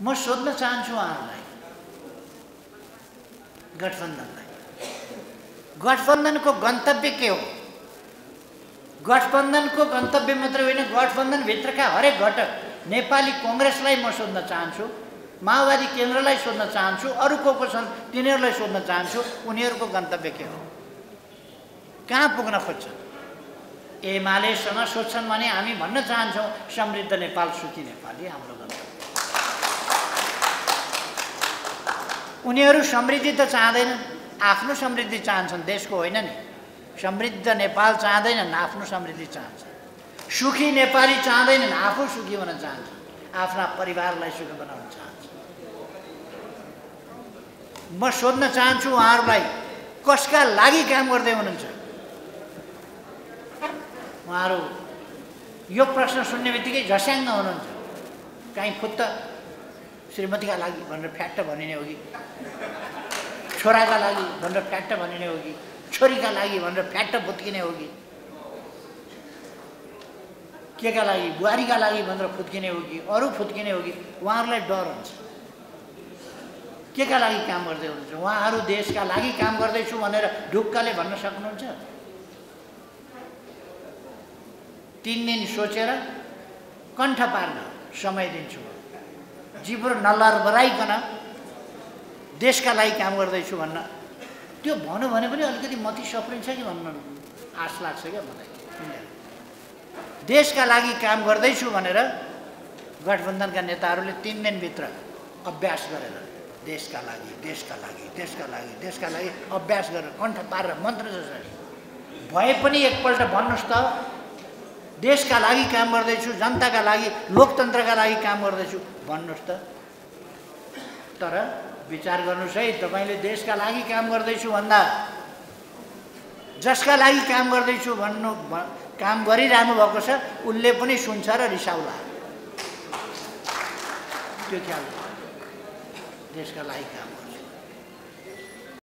म सोध्न चाहन्छु उहाँहरूलाई गठबन्धनलाई। गठबन्धनको गन्तव्य के हो? गठबन्धनको गन्तव्य मात्रै होइन गठबन्धनभित्रका हरेक घटक नेपाली कङ्ग्रेसलाई म सोध्न चाहन्छु माओवादी केन्द्रलाई सोध्न चाहन्छु अरू को को छन् तिनीहरूलाई सोध्न चाहन्छु उनीहरूको गन्तव्य के हो? कहाँ पुग्न खोज्छन्? एमालेसँग सोध्छन् भने हामी भन्न चाहन्छौँ समृद्ध नेपाल सुखी नेपाली हाम्रो गन्तव्य। उनीहरू समृद्धि त चाहँदैनन् आफ्नो समृद्धि चाहन्छन् देशको होइन नि। समृद्ध नेपाल चाहँदैनन् आफ्नो समृद्धि चाहन्छन् सुखी नेपाली चाहँदैनन् आफू सुखी हुन चाहन्छन् आफ्ना परिवारलाई सुखी बनाउन चाहन्छन् म सोध्न चाहन्छु उहाँहरूलाई कसका लागि काम गर्दै हुनुहुन्छ? उहाँहरू यो प्रश्न सुन्ने बित्तिकै झस्याङ्ग हुनुहुन्छ। काहीँ फुत्त श्रीमतीका लागि भनेर फ्याट्ट भनिने हो कि? छोराका लागि भनेर फ्याट्ट भनिने हो कि? छोरीका लागि भनेर फ्याट्ट फुत्किने हो कि? केका लागि? बुहारीका लागि भनेर फुत्किने हो कि? अरू फुत्किने हो कि? उहाँहरूलाई डर हुन्छ। केका लागि काम गर्दै हुनुहुन्छ? उहाँहरू देशका लागि काम गर्दैछु भनेर ढुक्कले भन्न सक्नुहुन्छ? तिन दिन सोचेर कण्ठ पार्न समय दिन्छु। जिब्रो नलरबराइकन देशका लागि काम गर्दैछु भन्न। त्यो भन्यो भने पनि अलिकति मती सप्रिन्छ कि भन्न? आश लाग्छ क्या मलाई। देशका लागि काम गर्दैछु भनेर गठबन्धनका नेताहरूले तिन दिनभित्र अभ्यास गरेर देशका लागि देशका लागि देशका लागि देशका लागि अभ्यास गरेर कण्ठ पारेर मन्त्र जसरी। भए पनि एकपल्ट भन्नुहोस् त देशका लागि काम गर्दैछु जनताका लागि लोकतन्त्रका लागि काम गर्दैछु। भन्नुहोस् त। तर विचार गर्नुहोस् है तपाईँले देशका लागि काम गर्दैछु भन्दा जसका लागि काम गर्दैछु भन्नु काम गरिरहनु भएको छ उसले पनि सुन्छ र रिसाउला। त्यो ख्याल। देशका लागि काम गर्छु।